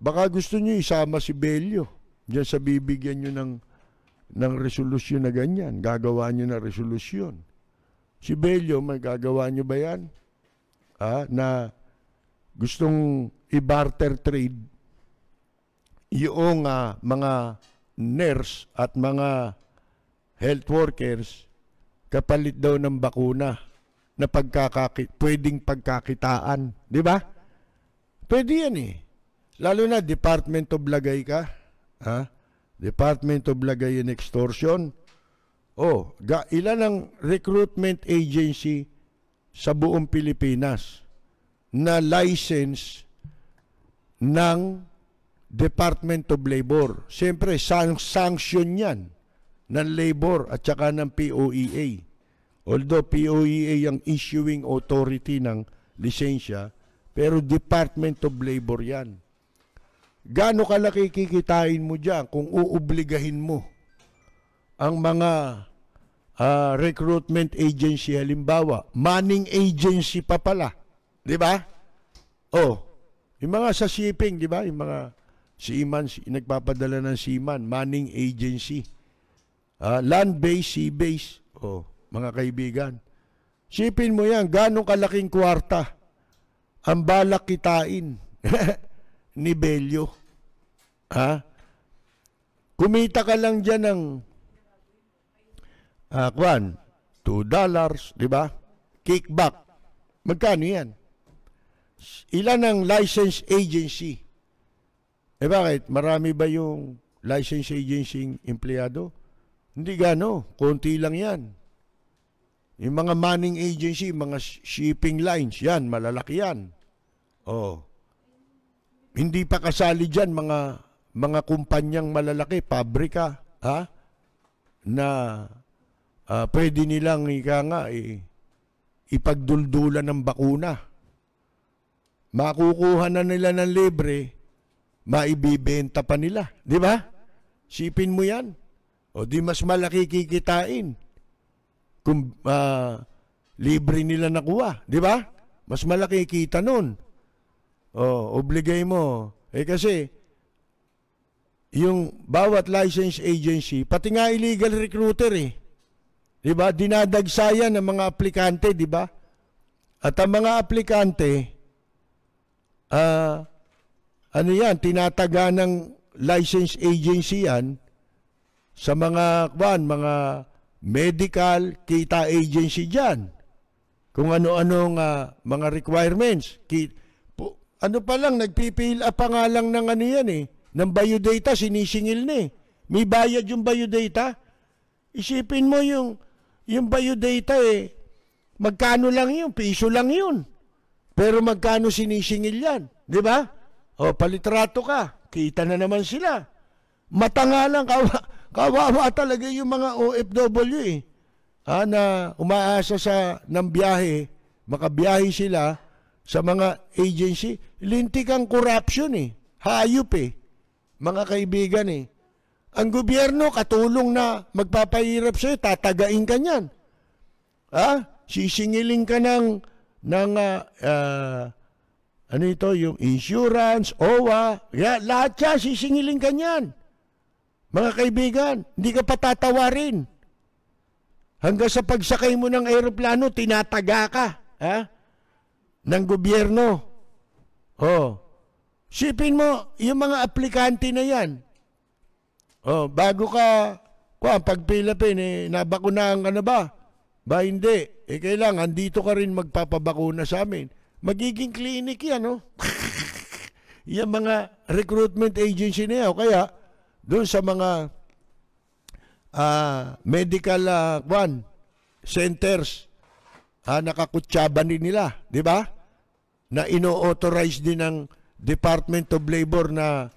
baka gusto nyo isama si Belio. Diyan sa bibigyan nyo ng, ng resolusyon na ganyan. Gagawa nyo na resolusyon. Si Belio, may gagawa nyo ba yan? Ah, na gustong i-barter trade yung uh, mga nurse at mga health workers kapalit daw ng bakuna na pagkakaki pwedeng pagkakitaan. Di ba? Pwede yan eh. Lalo na Department of Lagay ka. Ha? Department of Lagay and Extortion. Oh, ga, ilan ang recruitment agency sa buong Pilipinas na license ng Department of Labor. Siyempre, sang sanction yan ng labor at saka ng POEA. Although POEA ang issuing authority ng lisensya, pero Department of Labor yan. Gaano kalaki kikitain mo dyan kung uubligahin mo ang mga uh, recruitment agency, halimbawa, manning agency pa pala. Di ba? Oh, yung mga sa shipping, di ba? Yung mga seaman, nagpapadala ng seaman, manning agency Uh, land-based, sea-based. Oh, mga kaibigan. Sipin mo yan, ganong kalaking kwarta ang balak kitain ni Belyo. Ha? Kumita ka lang dyan ng uh, kwan, 2 dollars, di ba? Kickback. Magkano yan? Ilan ang license agency? Eh bakit? Marami ba yung license agency empleyado? Hindi gano, konti lang yan. Yung mga manning agency, mga shipping lines, yan, malalaki yan. Oh. Hindi pa kasali dyan mga mga kumpanyang malalaki, pabrika, ha? Na uh, pwede nilang ika nga eh, ipagduldulan ng bakuna. Makukuha na nila ng libre, maibibenta pa nila. Di ba? Sipin mo yan. O di mas malaki kikitain kung uh, libre nila nakuha, di ba? Mas malaki kita nun. O, obligay mo. Eh kasi, yung bawat license agency, pati nga illegal recruiter eh. Di ba? Dinadagsayan ng mga aplikante, di ba? At ang mga aplikante, uh, ano yan, tinataga ng license agency yan, sa mga kwan, mga medical kita agency diyan. Kung ano-anong uh, mga requirements. Ki, ano pa lang, nagpipil up pa nga lang ng ano yan eh. Ng biodata, sinisingil na eh. May bayad yung biodata. Isipin mo yung, yung biodata eh. Magkano lang yun? Piso lang yun. Pero magkano sinisingil yan? Di ba? O, palitrato ka. Kita na naman sila. Mata nga lang, kawa, Kawawa talaga yung mga OFW eh. Ha, na umaasa sa ng biyahe, makabiyahe sila sa mga agency. Lintik ang corruption eh. Hayop eh. Mga kaibigan eh. Ang gobyerno katulong na magpapahirap sa'yo, tatagain ka niyan. Ha? Sisingilin ka ng, ng uh, uh, ano ito, yung insurance, OWA, yeah, lahat siya, sisingilin ka niyan. Mga kaibigan, hindi ka patatawarin. Hanggang sa pagsakay mo ng aeroplano, tinataga ka. Ha? Ng gobyerno. Oh. Sipin mo, yung mga aplikante na yan. Oh, bago ka, kwa, pag Pilipin, eh, nabakunahan ka na ba? Ba hindi. Eh, kailangan, dito ka rin magpapabakuna sa amin. Magiging clinic yan, no? Oh. yung mga recruitment agency na yan. Kaya, doon sa mga uh, medical uh, one, centers uh, nakakutsaba din nila, di ba? Na ino-authorize din ng Department of Labor na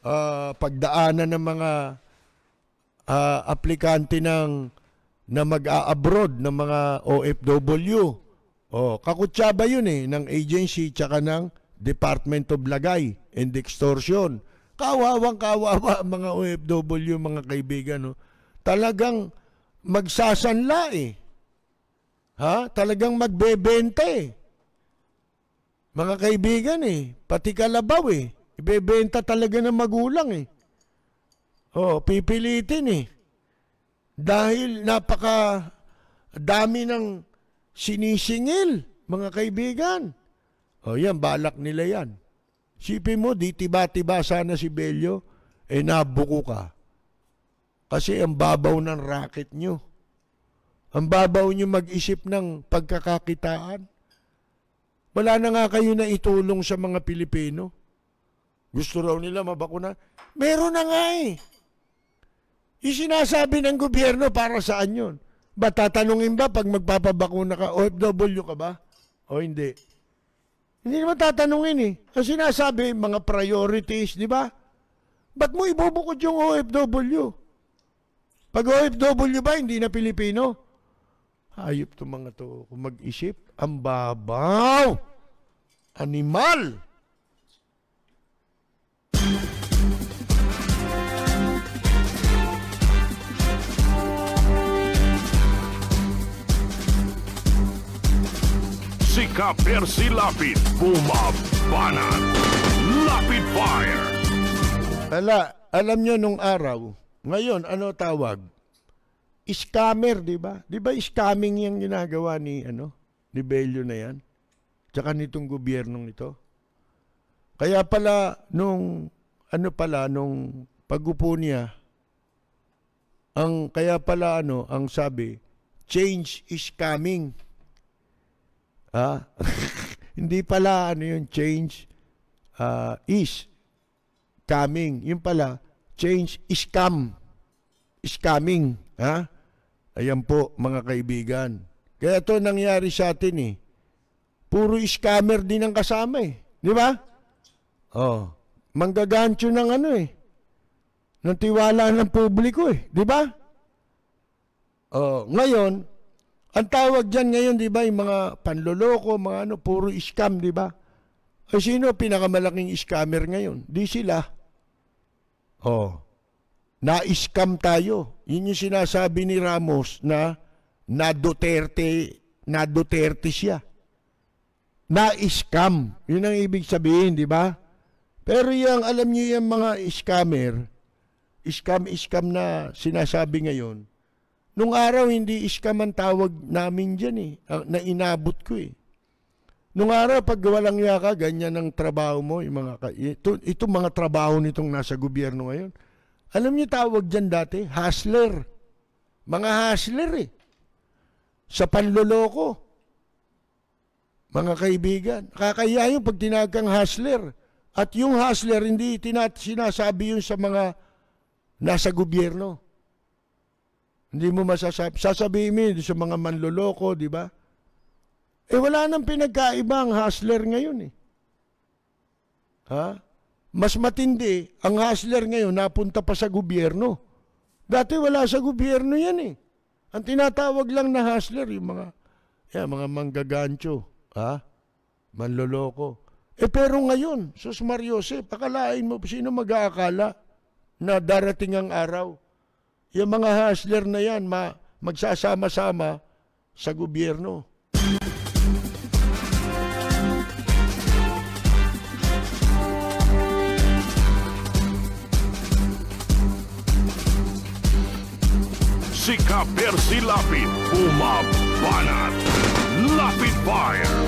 uh, pagdaanan ng mga uh, aplikante ng na mag-a-abroad ng mga OFW. Oh, kakutsaba yun eh ng agency tsaka ng Department of Lagay and Extortion. Kawawang kawawa mga OFW, mga kaibigan. No? Talagang magsasanla eh. Ha? Talagang magbebenta eh. Mga kaibigan eh. Pati kalabaw eh. Ibebenta talaga ng magulang eh. Oh, pipilitin eh. Dahil napaka dami ng sinisingil, mga kaibigan. O oh, yan, balak nila yan. Sipin mo, di tiba-tiba sana si Belyo, eh nabuko ka. Kasi ang babaw ng racket nyo. Ang babaw nyo mag-isip ng pagkakakitaan. Wala na nga kayo na itulong sa mga Pilipino. Gusto raw nila mabakuna. Meron na nga eh. Yung sinasabi ng gobyerno para saan yun? Ba tatanungin ba pag magpapabakuna ka, OFW ka ba? O hindi? Hindi naman tatanungin eh. Ang sinasabi, mga priorities, di ba? Ba't mo ibubukod yung OFW? Pag OFW ba, hindi na Pilipino? Hayop to mga to. Kung mag-isip, ang babaw. Animal. Sika Percy Lapid, bumabanat. Lapid Fire. Ala, alam nyo nung araw, ngayon, ano tawag? Scammer, di ba? Di ba scamming yung ginagawa ni, ano, ni Bello na yan? Tsaka nitong gobyernong ito? Kaya pala, nung, ano pala, nung pagupo niya, ang, kaya pala, ano, ang sabi, change is coming. Ha? Hindi pala ano yung change uh, is coming. Yung pala, change is come. Is coming. Ha? Ayan po, mga kaibigan. Kaya ito nangyari sa atin eh. Puro scammer din ang kasama eh. Di ba? Oh. Manggagancho ng ano eh. Ng tiwala ng publiko eh. Di ba? Oh, ngayon, ang tawag dyan ngayon, di ba, yung mga panloloko, mga ano, puro scam, di ba? O sino pinakamalaking scammer ngayon? Di sila. Oh, na-scam tayo. Yun yung sinasabi ni Ramos na na Duterte, na Duterte siya. Na-scam. Yun ang ibig sabihin, di ba? Pero yung, alam niyo yung mga scammer, scam-scam na sinasabi ngayon, Nung araw, hindi scam ang tawag namin dyan eh, na inabot ko eh. Nung araw, pag walang yaka, ganyan ang trabaho mo, yung mga, ito, ito mga trabaho nitong nasa gobyerno ngayon. Alam niyo tawag dyan dati? Hustler. Mga hustler eh. Sa panloloko. Mga kaibigan. Kakaya yung pag tinagang hustler. At yung hustler, hindi tinat sinasabi yun sa mga nasa gobyerno. Hindi mo masasabi. Sasabihin mo sa mga manloloko, di ba? Eh wala nang pinagkaiba ang hustler ngayon eh. Ha? Mas matindi, ang hustler ngayon napunta pa sa gobyerno. Dati wala sa gobyerno yan eh. Ang tinatawag lang na hustler, yung mga, yan, mga manggagancho, ha? manloloko. Eh pero ngayon, Sus Mariose, pakalain mo, sino mag-aakala na darating ang araw yung mga hustler na yan, ma magsasama-sama sa gobyerno. Sika Percy Lapid, bumabanat. Lapid Fire.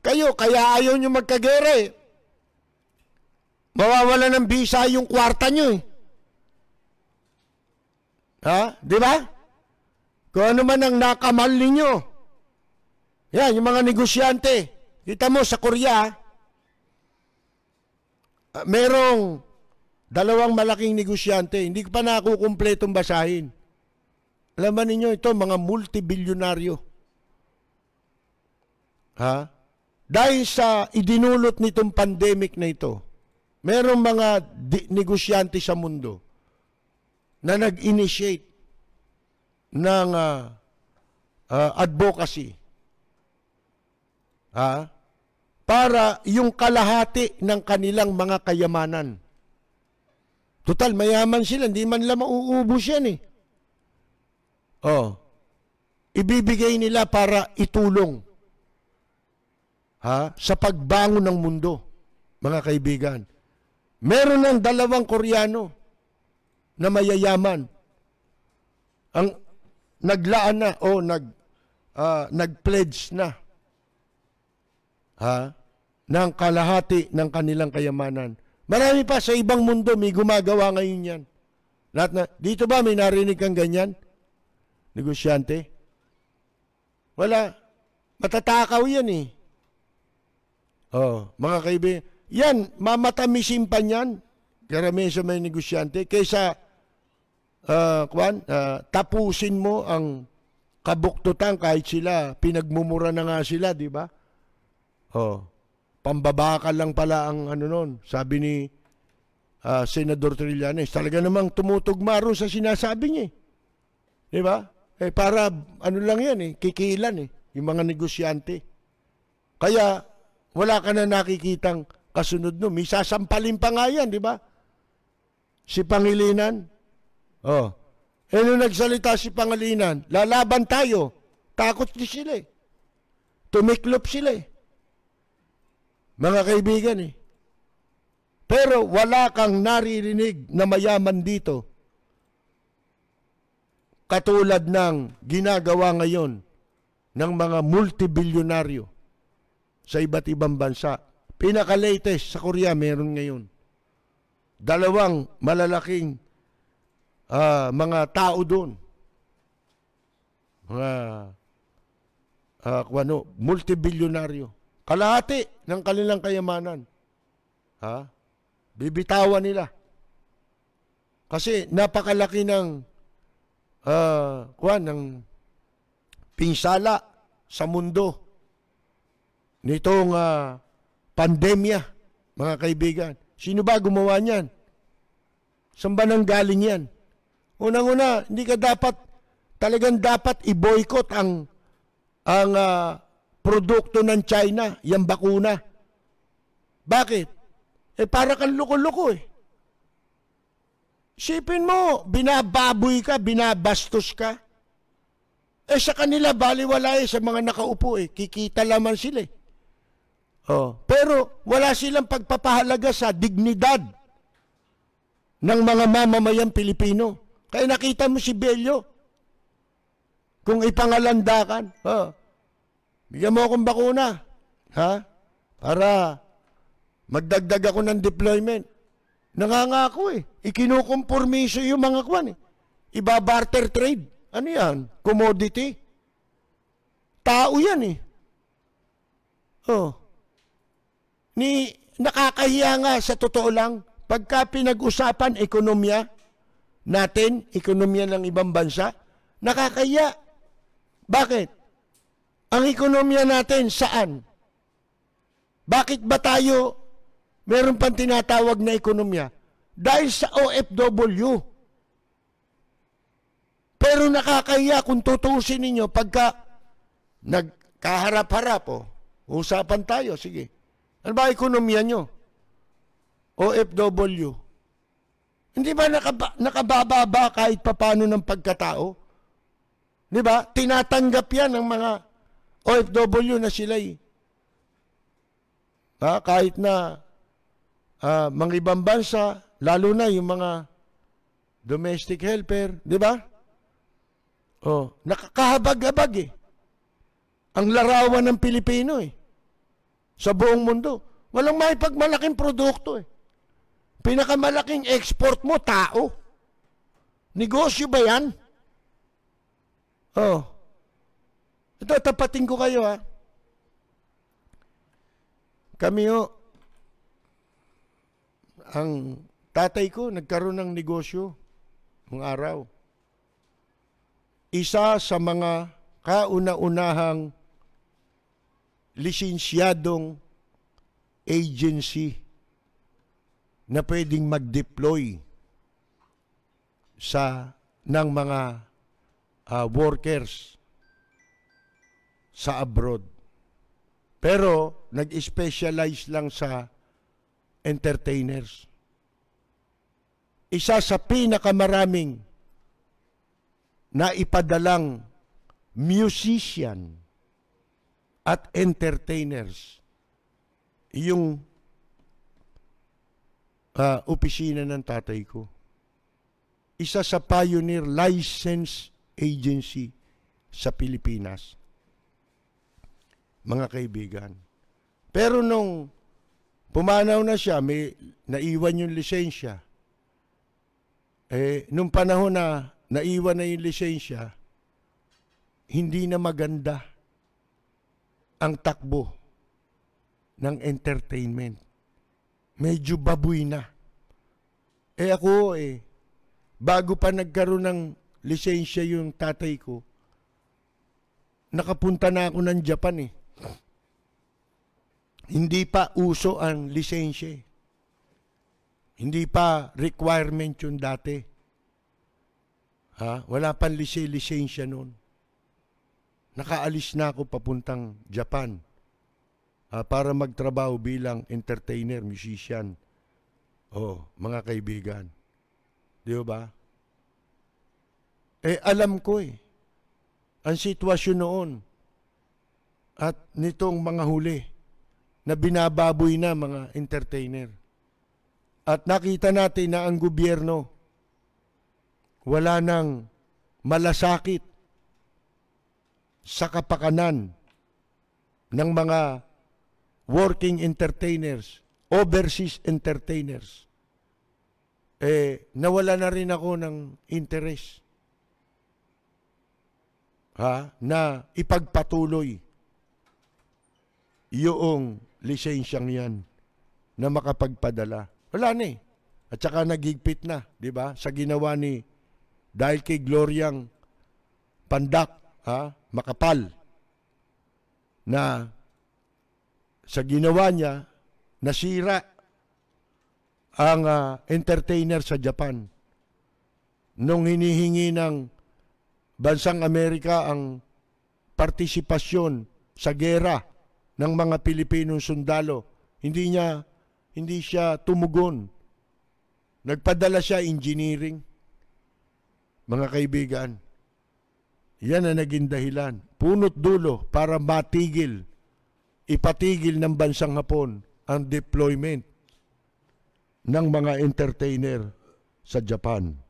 Kayo, kaya ayaw nyo magkagere. Mawawala ng visa yung kwarta nyo eh. Ha? Di ba? Kung ano man ang nakamal ninyo. Yan, yung mga negosyante. Kita mo sa Korea, uh, merong dalawang malaking negosyante. Hindi pa nakukumpletong basahin. Alam ba ninyo ito, mga multibilyonaryo. Ha? Dahil sa idinulot nitong pandemic na ito, Merong mga negosyante sa mundo na nag-initiate ng uh, uh, advocacy ha? Para yung kalahati ng kanilang mga kayamanan. Total, mayaman sila, hindi man lang mauubos yan eh. Oh. ibibigay nila para itulong ha, sa pagbangon ng mundo, mga kaibigan. Meron ng dalawang Koreano na mayayaman. Ang naglaan na o nag uh, nag-pledge na ha, ng kalahati ng kanilang kayamanan. Marami pa sa ibang mundo may gumagawa ngayon yan. Lahat na, dito ba may narinig kang ganyan? Negosyante? Wala. Matatakaw yan eh. Oh, mga kaibigan. Yan, mamatamisin pa niyan. Karamihan sa may negosyante. Kaysa, uh, kwan, uh, tapusin mo ang kabuktutan kahit sila, pinagmumura na nga sila, di ba? Oh, pambabakal lang pala ang ano nun. Sabi ni uh, Senador Trillanes, talaga namang tumutugma rin sa sinasabi niya. Eh. Di ba? Eh, para ano lang yan eh, kikilan eh, yung mga negosyante. Kaya wala ka na nakikitang kasunod no. May sasampalin pa nga yan, di ba? Si Pangilinan. Oh. Eh nung nagsalita si Pangilinan, lalaban tayo. Takot di sila eh. Tumiklop sila eh. Mga kaibigan eh. Pero wala kang naririnig na mayaman dito. Katulad ng ginagawa ngayon ng mga multibilyonaryo sa iba't ibang bansa. Pinaka-latest sa Korea meron ngayon. Dalawang malalaking uh, mga tao doon. Mga uh, ano, multibilyonaryo. Kalahati ng kanilang kayamanan. Ha? Bibitawan nila. Kasi napakalaki ng uh, kuan ng pinsala sa mundo nitong uh, pandemya, mga kaibigan. Sino ba gumawa niyan? Saan ba nang galing yan? Unang-una, hindi ka dapat, talagang dapat i-boycott ang, ang uh, produkto ng China, yung bakuna. Bakit? Eh para kang loko-loko eh. Sipin mo, binababoy ka, binabastos ka. Eh sa kanila, baliwala eh, sa mga nakaupo eh. Kikita lamang sila eh. Oh, pero wala silang pagpapahalaga sa dignidad ng mga mamamayang Pilipino. Kaya nakita mo si Bello, kung ipangalandakan, oh, bigyan mo akong bakuna, ha? Para Magdagdag ako ng deployment. Nangangako eh. Ikinukompormiso yung mga kwan eh. Iba barter trade. Ano yan? Commodity. Tao yan eh. Oh. Ni, nakakahiya nga sa totoo lang, pagka pinag-usapan ekonomiya natin, ekonomiya ng ibang bansa, nakakahiya. Bakit? Ang ekonomiya natin saan? Bakit ba tayo meron pang tinatawag na ekonomiya dahil sa OFW. Pero nakakaya kung tutusin ninyo pagka nagkaharap-harap, oh, usapan tayo, sige. Ano ba ekonomiya nyo? OFW. Hindi ba nakaba, nakabababa kahit papano ng pagkatao? Di ba? Tinatanggap yan ng mga OFW na sila'y ha, kahit na uh, mga ibang bansa, lalo na yung mga domestic helper, di ba? Oh, nakakahabag-habag eh. Ang larawan ng Pilipino eh. Sa buong mundo. Walang may pagmalaking produkto eh. Pinakamalaking export mo, tao. Negosyo ba yan? Oh. Ito, tapatin ko kayo ha. Kami oh, ang tatay ko nagkaroon ng negosyo ng araw. Isa sa mga kauna-unahang lisensyadong agency na pwedeng mag-deploy sa ng mga uh, workers sa abroad. Pero nag-specialize lang sa entertainers. Isa sa pinakamaraming na ipadalang musician at entertainers. Yung uh, opisina ng tatay ko. Isa sa pioneer license agency sa Pilipinas. Mga kaibigan. Pero nung pumanaw na siya, may naiwan yung lisensya. Eh, nung panahon na naiwan na yung lisensya, hindi na maganda ang takbo ng entertainment. Medyo baboy na. Eh ako eh, bago pa nagkaroon ng lisensya yung tatay ko, nakapunta na ako ng Japan eh. Hindi pa uso ang lisensya. Hindi pa requirement yung dati. Ha? Wala pang lisensya noon. Nakaalis na ako papuntang Japan uh, para magtrabaho bilang entertainer, musician. Oh, mga kaibigan. Di ba? Eh, alam ko eh. Ang sitwasyon noon at nitong mga huli na binababoy na mga entertainer. At nakita natin na ang gobyerno wala nang malasakit sa kapakanan ng mga working entertainers, overseas entertainers. Eh, nawala na rin ako ng interest ha, na ipagpatuloy yung lisensyang yan na makapagpadala. Wala na eh. At saka nagigpit na, di ba? Sa ginawa ni, dahil kay Gloriang Pandak, ha, makapal, na sa ginawa niya, nasira ang uh, entertainer sa Japan. Nung hinihingi ng bansang Amerika ang partisipasyon sa gera ng mga Pilipinong sundalo, hindi niya hindi siya tumugon. Nagpadala siya engineering. Mga kaibigan, yan ang naging dahilan. Punot dulo para matigil, ipatigil ng bansang Hapon ang deployment ng mga entertainer sa Japan.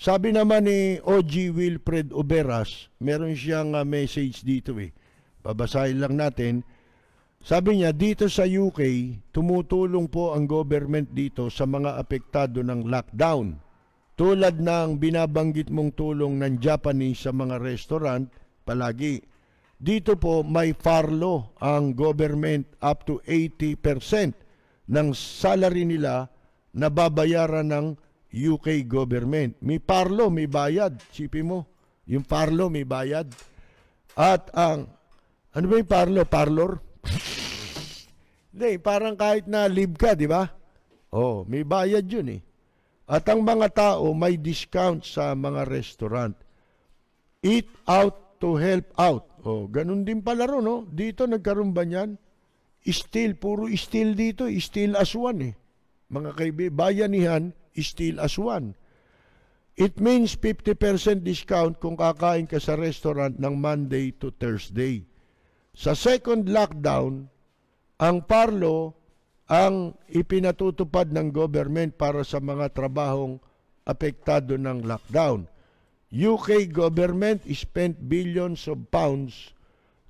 Sabi naman ni OG Wilfred Oberas, meron siyang uh, message dito eh. Babasahin lang natin. Sabi niya, dito sa UK, tumutulong po ang government dito sa mga apektado ng lockdown. Tulad ng binabanggit mong tulong ng Japanese sa mga restaurant, palagi. Dito po may farlo ang government up to 80% ng salary nila na babayaran ng UK government. May parlo, may bayad. Sipin mo, yung parlo, may bayad. At ang, ano ba yung parlo? Parlor? Hindi, parang kahit na live ka, di ba? Oh, may bayad yun eh. At ang mga tao may discount sa mga restaurant. Eat out to help out. Oh, ganun din pala ro, no? Dito nagkaroon ba niyan? Still, puro still dito, still as one eh. Mga kaibigan, bayanihan, still as one. It means 50% discount kung kakain ka sa restaurant ng Monday to Thursday. Sa second lockdown, ang parlo ang ipinatutupad ng government para sa mga trabahong apektado ng lockdown. UK government spent billions of pounds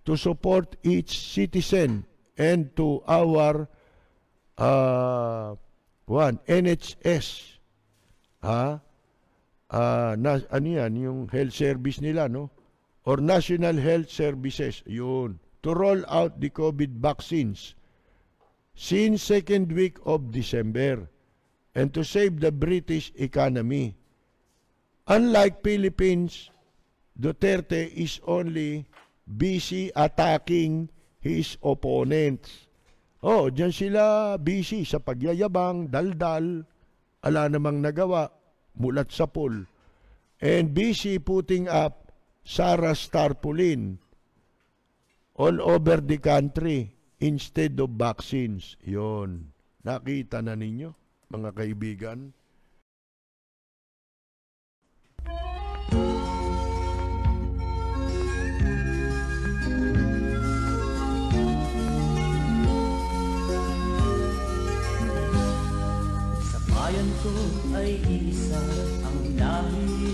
to support each citizen and to our uh, one NHS ha uh, na, ano yan yung health service nila no or National Health Services yun to roll out the COVID vaccines since second week of December and to save the British economy. Unlike Philippines, Duterte is only busy attacking his opponents. Oh, diyan sila busy sa pagyayabang, daldal, ala namang nagawa, mulat sa pool. And busy putting up Sarah Starpolin all over the country instead of vaccines. Yon. Nakita na ninyo, mga kaibigan? Isa ang lahi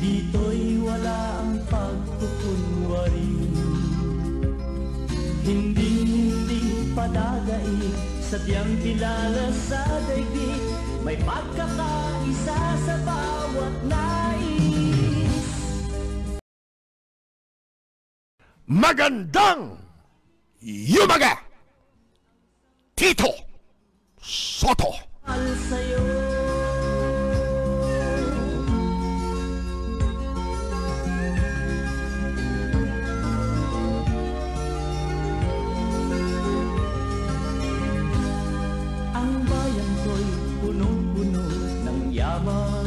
Dito'y wala ang pagkukunwari Hindi hindi padadaig Sadyang kilala sa daigdig May pagkakaisa sa bawat nais Magandang Yumaga! Tito Soto! Sa'yo. Ang bayan ko'y punong-puno ng yaman